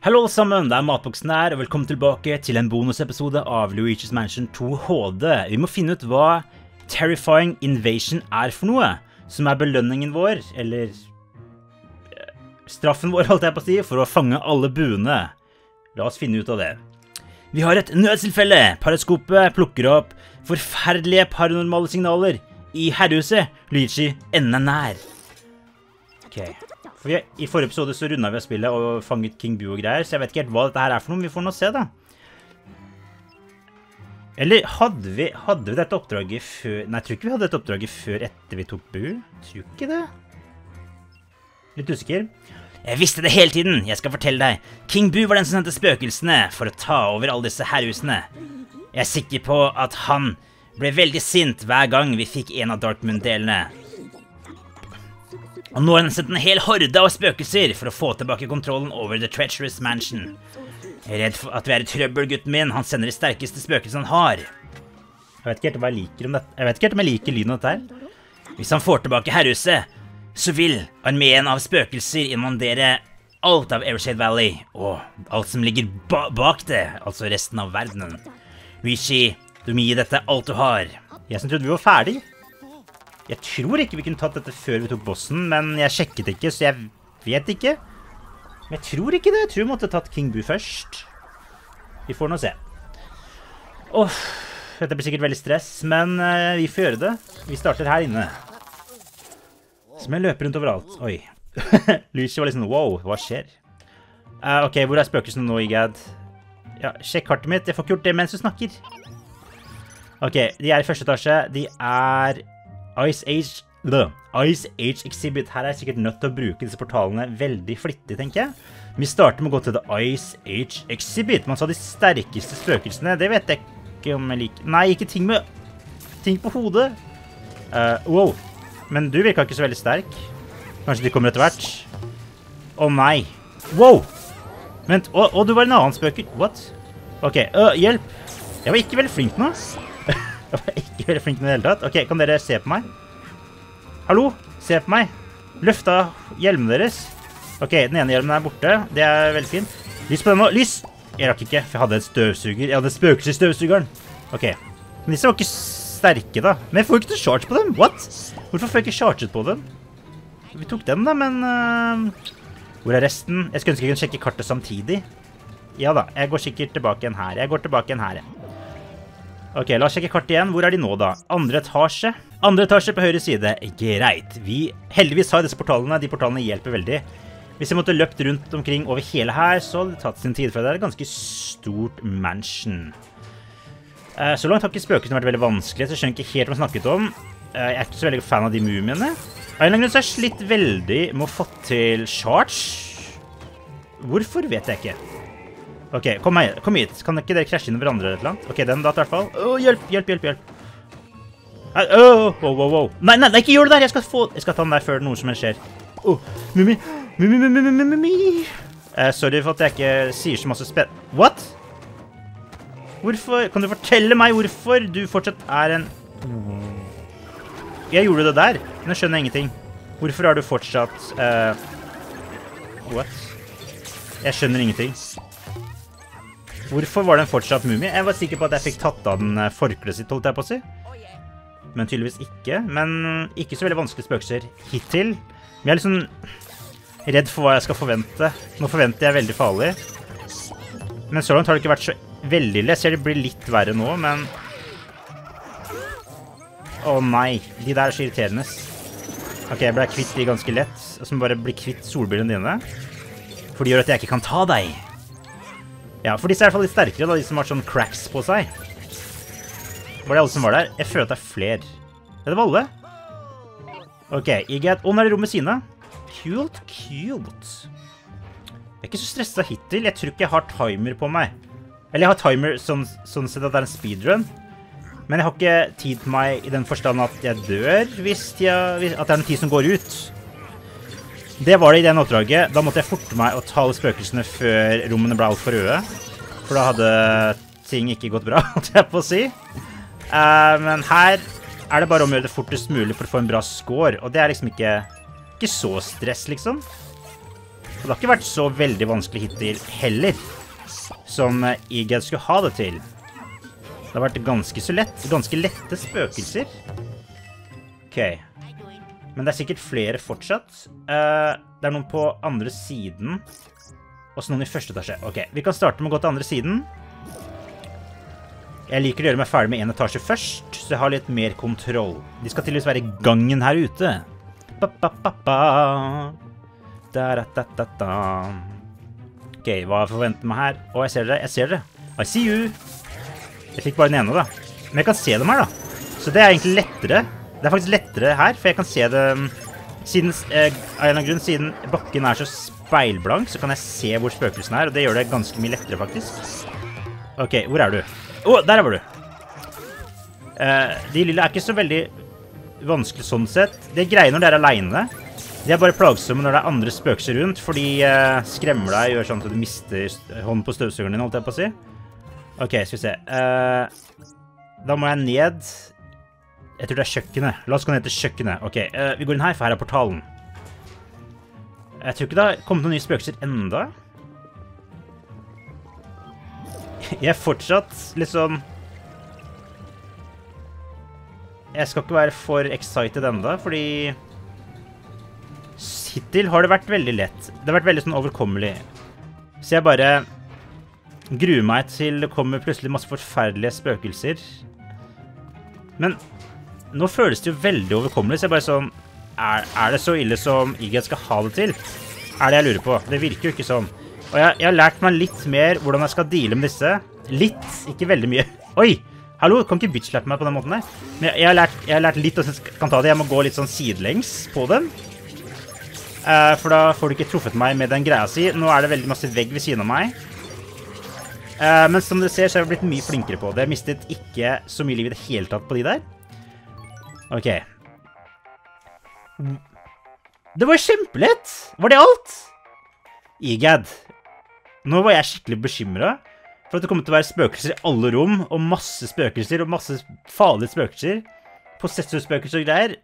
Hallo alle sammen, det er Matboksen her, og velkommen tilbake til en bonusepisode av Luigi's Mansion 2 HD. Vi må finne ut hva Terrifying Invasion er for noe, som er belønningen vår, eller eh, straffen vår, holdt jeg på å si, for å fange alle buene. La oss finne ut av det. Vi har et nødstilfelle. Paraskopet plukker opp forferdelige paranormale signaler i herrehuset. Luigi, enden er nær. Ok. For I forrige episode så runda vi spillet og fanget King Boo og greier, så jeg vet ikke helt hva dette her er for noe, vi får nå se, da. Eller hadde vi, hadde vi dette oppdraget før Nei, jeg tror ikke vi hadde dette oppdraget før etter vi tok Boo. Tror ikke det. Litt usikker. Jeg visste det hele tiden! Jeg skal fortelle deg. King Boo var den som sendte spøkelsene for å ta over alle disse herrehusene. Jeg er sikker på at han ble veldig sint hver gang vi fikk en av Darkmoon-delene. Og nå har han sendt en hel horde av spøkelser for å få tilbake kontrollen over The Treacherous Mansion. Jeg er redd for at vi er i trøbbel, gutten min. Han sender de sterkeste spøkelsene han har. Jeg vet ikke helt hva jeg liker om dette. Jeg vet ikke helt om jeg liker lyden av dette her. Hvis han får tilbake herrehuset, så vil armeen av spøkelser invandere alt av Evershade Valley og alt som ligger ba bak det, altså resten av verdenen. Rishi, du må gi dette alt du har. Jeg som trodde vi var ferdig. Jeg tror ikke vi kunne tatt dette før vi tok bossen, men jeg sjekket ikke, så jeg vet ikke. Men jeg tror ikke det. Jeg tror vi måtte tatt King Boo først. Vi får nå se. Åh, dette blir sikkert veldig stress, men uh, vi får gjøre det. Vi starter her inne. Som jeg løper rundt overalt. Oi. Lucy var liksom, wow, hva skjer? Uh, ok, hvor er spøkelsene nå, Igad? Ja, sjekk kartet mitt. Jeg får ikke gjort det mens du snakker. Ok, de er i første etasje. De er Ice Age The Ice Age Exhibit. Her er jeg sikkert nødt til å bruke disse portalene veldig flittig, tenker jeg. Vi starter med å gå til The Ice Age Exhibit. Man sa de sterkeste spøkelsene. Det vet jeg ikke om jeg liker. Nei, ikke ting med ting på hodet. Uh, wow. Men du virka ikke så veldig sterk. Kanskje de kommer etter hvert? Å oh, nei. Wow! Vent, å, oh, oh, du var en annen spøker. What? OK, uh, hjelp. Jeg var ikke veldig flink nå. Jeg var ikke veldig flink med det hele tatt. Ok, kan dere se på meg? Hallo? Se på meg. Løfta hjelmen deres. Ok, den ene hjelmen er borte. Det er veldig fint. Lys på den nå. Lys! Jeg rakk ikke, for jeg hadde et støvsuger. Jeg hadde spøkelsesstøvsugeren. i støvsugeren. Ok. Men disse var ikke sterke, da. Men jeg får ikke noe charge på dem. What? Hvorfor får jeg ikke charget på dem? Vi tok den, da, men uh, Hvor er resten? Jeg skulle ønske jeg kunne sjekke kartet samtidig. Ja da, jeg går sikkert tilbake igjen her. Jeg går tilbake igjen her, jeg. Ok, la oss sjekke kartet igjen. Hvor er de nå, da? Andre etasje. Andre etasje på høyre side. Greit. Vi heldigvis har disse portalene. De portalene hjelper veldig. Hvis jeg måtte løpt rundt omkring over hele her, så hadde det tatt sin tid, for det er et ganske stort mansion. Uh, så langt har ikke spøkelsene vært veldig vanskelig, så jeg skjønner ikke helt hva jeg snakket om. Uh, jeg er ikke så veldig fan av de mumiene. Av en eller annen grunn så har jeg slitt veldig med å få til charge. Hvorfor vet jeg ikke. Ok, kom, her, kom hit. Kan ikke dere krasje inn hverandre eller noe? Ok, den datt i hvert fall. Åh, hjelp, hjelp, hjelp, hjelp. Åh, wow, wow, wow. Nei, nei, nei, ikke gjør det der. Jeg skal få... Jeg skal ta den der før noe som helst skjer. Åh, Mumi. Mumi, Mumi, Mumi, Mumi. Eh, sorry for at jeg ikke sier så masse spenn... What? Hvorfor? Kan du fortelle meg hvorfor du fortsatt er en... Jeg gjorde det der, jeg skjønner ingenting. Hvorfor har du fortsatt... Uh... What? Jeg skjønner ingenting. Hvorfor var det en fortsatt mumie? Jeg var sikker på at jeg fikk tatt av den eh, forkleet sitt, holdt jeg på å si. Men tydeligvis ikke. Men ikke så veldig vanskelige spøkelser hittil. Men jeg er liksom redd for hva jeg skal forvente. Nå forventer jeg veldig farlig. Men så langt har det ikke vært så veldig ille. Jeg ser det blir litt verre nå, men Å nei. De der er så irriterende. OK, jeg ble kvitt de ganske lett. Så må bare bli kvitt solbrillene dine. For de gjør at jeg ikke kan ta deg. Ja, for disse er i hvert fall litt sterkere, da, de som har sånn cracks på seg. Var det alle som var der? Jeg føler at det er flere. Er det var. Ok, Igat. Å, nå er det rom sine. Kult, kult. Jeg er ikke så stresset hittil. Jeg tror ikke jeg har timer på meg. Eller jeg har timer sånn, sånn sett at det er en speedrun. Men jeg har ikke tid på meg i den forstand at jeg dør hvis det er en tid som går ut. Det var det i den oppdraget. Da måtte jeg forte meg å ta alle spøkelsene før rommene ble altfor røde. For da hadde ting ikke gått bra, holdt jeg på å si. Uh, men her er det bare om å gjøre det fortest mulig for å få en bra score. Og det er liksom ikke, ikke så stress, liksom. Og det har ikke vært så veldig vanskelig hittil heller, som Iged skulle ha det til. Det har vært ganske så lett. Ganske lette spøkelser. OK. Men det er sikkert flere fortsatt. Uh, det er noen på andre siden. Og så noen i første etasje. OK, vi kan starte med å gå til andre siden. Jeg liker å gjøre meg ferdig med én etasje først, så jeg har litt mer kontroll. De skal tydeligvis være i gangen her ute. Ba, ba, ba, ba. Da, da, da, da. OK, hva forventer meg her? Å, jeg ser dere. Jeg ser dere. I see you. Jeg fikk bare den ene, da. Men jeg kan se dem her, da. Så det er egentlig lettere. Det er faktisk lettere her, for jeg kan se det mm, Siden, eh, av en grunn, siden bakken er så speilblank, så kan jeg se hvor spøkelsen er, og det gjør det ganske mye lettere, faktisk. OK, hvor er du? Å, oh, der var du. Eh, de lille er ikke så veldig vanskelig sånn sett. Det er greie når dere er aleine. De er bare plagsomme når det er andre spøkelser rundt, for de uh, skremmer deg gjør sånn at du mister hånden på støvsugeren din, holdt jeg på å si. OK, skal vi se. Uh, da må jeg ned Jeg tror det er kjøkkenet. La oss gå ned til kjøkkenet. OK, vi går inn her, for her er portalen. Jeg tror ikke det har kommet noen nye spøkelser enda. Jeg er fortsatt litt sånn Jeg skal ikke være for excited enda, fordi Hittil har det vært veldig lett. Det har vært veldig sånn overkommelig. Så jeg bare gruer meg til det kommer plutselig masse forferdelige spøkelser. Men nå føles det jo veldig overkommelig, så jeg bare sånn er, er det så ille som Igget skal ha det til? Er det jeg lurer på. Det virker jo ikke sånn. Og jeg, jeg, har lært meg litt mer hvordan jeg skal deale med disse. Litt, ikke veldig mye. Oi! Hallo, kan ikke bitchlappe meg på den måten der. Men jeg, jeg, har, lært, jeg har, lært, litt hvordan jeg kan ta det. Jeg må gå litt sånn sidelengs på dem. Uh, for da får du ikke truffet meg med den greia si. Nå er det veldig masse vegg ved siden av meg. Uh, men som dere ser, så har jeg blitt mye flinkere på det. Jeg mistet ikke så mye liv i det hele tatt på de der. OK. Det var kjempelett! Var det alt? Igad, nå var jeg skikkelig bekymra for at det kommer til å være spøkelser i alle rom, og masse spøkelser, og masse farlige spøkelser. Possessor-spøkelser og greier.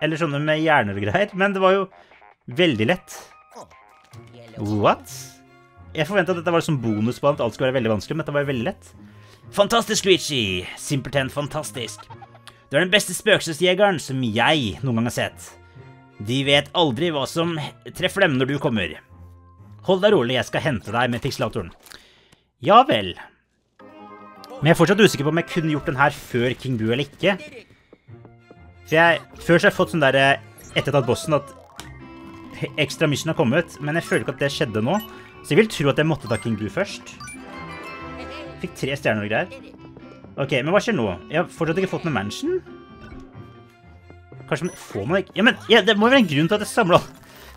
Eller sånne med hjerner og greier. Men det var jo veldig lett. What? Jeg forventa at dette var som bonus på at alt skulle være veldig vanskelig, men dette var jo veldig lett. Fantastisk, Luigi. Simpelthen fantastisk. Du er den beste spøkelsesjegeren som jeg noen gang har sett. De vet aldri hva som treffer dem når du kommer. Hold deg rolig, jeg skal hente deg med fikslatoren. Ja vel. Men jeg er fortsatt usikker på om jeg kunne gjort den her før King Bu eller ikke. For jeg, Før så har jeg fått sånn der eh, etter bossen at ekstra mission har kommet, men jeg føler ikke at det skjedde nå. Så jeg vil tro at jeg måtte ta King Bu først. Fikk tre stjerner og greier. Ok, men hva skjer nå? Jeg har fortsatt ikke fått noen mansion. Kanskje man får man ikke Ja, men ja, det må være en grunn til at jeg samler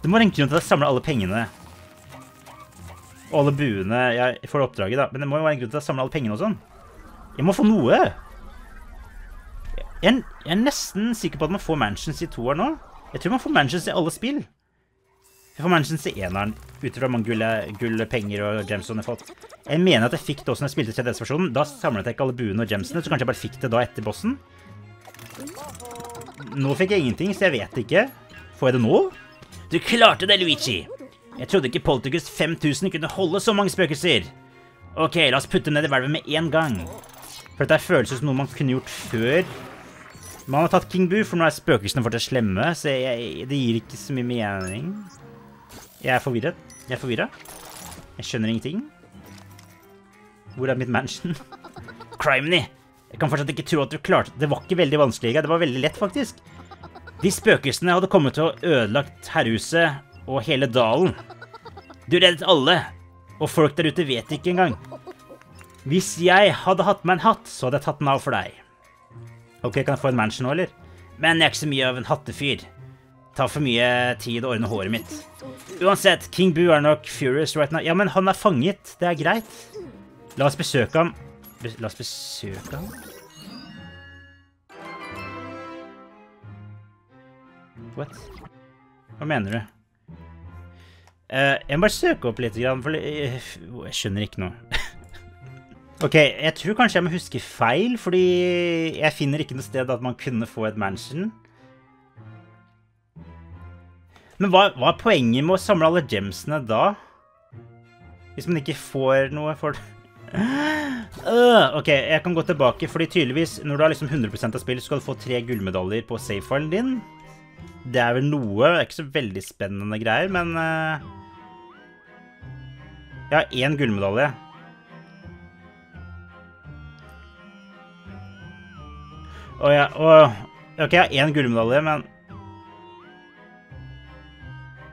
Det må være en grunn til at jeg samler alle pengene. Og alle buene jeg får oppdraget, da. Men det må jo være en grunn til at jeg samler alle pengene og sånn. Jeg må få noe! Jeg, jeg, er nesten sikker på at man får mansions i toer nå. Jeg tror man får mansions i alle spill. Jeg får mansions til eneren, ut ifra mange gull, gull, penger og gems jeg har fått. Jeg mener at jeg fikk det også når jeg spilte 3DS-versjonen. Da samlet jeg ikke alle buene og gemsene, så kanskje jeg bare fikk det da etter bossen. Nå fikk jeg ingenting, så jeg vet ikke. Får jeg det nå? Du klarte det, Luigi! Jeg trodde ikke Poltergus 5000 kunne holde så mange spøkelser. Ok, la oss putte dem ned i hvelvet med en gang. For dette føles som noe man kunne gjort før. Man har tatt King Boo, for nå er spøkelsene fortsatt slemme, så jeg, det gir ikke så mye mening. Jeg er forvirret. Jeg er forvirret. Jeg skjønner ingenting. Hvor er mitt mansion? Criminy! Jeg kan fortsatt ikke tro at du klarte det. Det var ikke veldig vanskelig, det var veldig lett, faktisk. De spøkelsene hadde kommet til å ødelagt herrehuset og hele dalen. Du reddet alle, og folk der ute vet ikke engang. Hvis jeg hadde hatt meg en hatt, så hadde jeg tatt den av for deg. Ok, kan jeg få en mansion nå, eller? Men jeg er ikke så mye av en hattefyr. Tar for mye tid å ordne håret mitt. Uansett, King Boo er nok furious right now. Ja, men han er fanget. Det er greit. La oss besøke ham. Be la oss besøke ham? What? Hva mener du? Uh, jeg må bare søke opp litt, for jeg, jeg skjønner ikke noe. ok, jeg tror kanskje jeg må huske feil, fordi jeg finner ikke noe sted at man kunne få et mansion. Men hva, hva er poenget med å samle alle gemsene da? Hvis man ikke får noe for? Øh, OK, jeg kan gå tilbake, fordi tydeligvis når du har liksom 100% av spill, skal du få tre gullmedaljer på save-filen din. Det er vel noe. Det er ikke så veldig spennende greier, men uh, Jeg har én gullmedalje. Og jeg, og, OK, jeg har én gullmedalje, men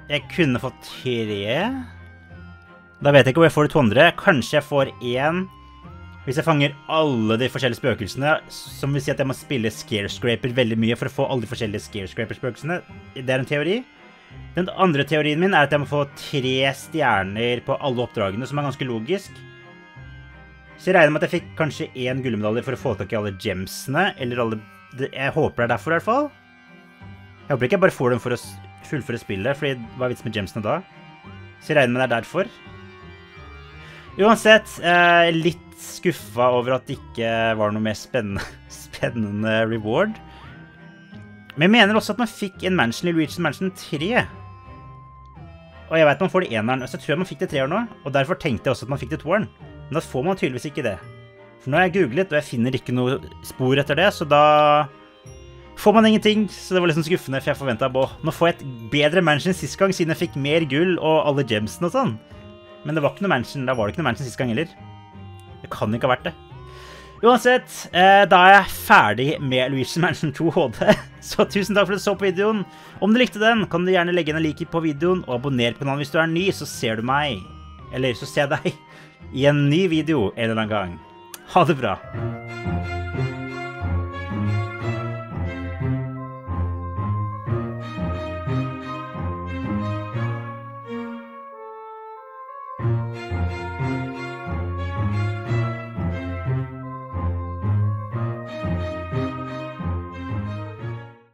Jeg kunne fått tre. Da vet jeg ikke hvor jeg får de to andre. Kanskje jeg får én hvis jeg fanger alle de forskjellige spøkelsene. Som vil si at jeg må spille Scarescraper veldig mye for å få alle de forskjellige Scarescraper-spøkelsene. Det er en teori. Den andre teorien min er at jeg må få tre stjerner på alle oppdragene, som er ganske logisk. Så jeg regner med at jeg fikk kanskje én gullmedalje for å få tak i alle gemsene. Eller alle Jeg håper det er derfor, i hvert fall. Jeg håper ikke jeg bare får dem for å fullføre spillet, fordi hva er vitsen med gemsene da? Så jeg regner med det er derfor. Uansett, eh, litt skuffa over at det ikke var noe mer spennende, spennende reward. Men jeg mener også at man fikk en mansion i Luigi's Mansion 3. Og jeg vet man får det eneren, så jeg tror man fikk det treeren nå. Og derfor tenkte jeg også at man fikk det toeren. Men da får man tydeligvis ikke det. For nå har jeg googlet, og jeg finner ikke noe spor etter det, så da får man ingenting. Så det var liksom skuffende, for jeg forventa nå får jeg et bedre mansion sist gang, siden jeg fikk mer gull og alle gemsene og sånn. Men det var ikke noe mansion, da var det ikke noe mansion sist gang heller. Det kan ikke ha vært det. Uansett, eh, da er jeg ferdig med Luigi Mansion 2 HD. Så tusen takk for at du så på videoen. Om du likte den, kan du gjerne legge inn en like på videoen, og abonner på kanalen hvis du er ny, så ser du meg, eller så ser jeg deg, i en ny video en eller annen gang. Ha det bra.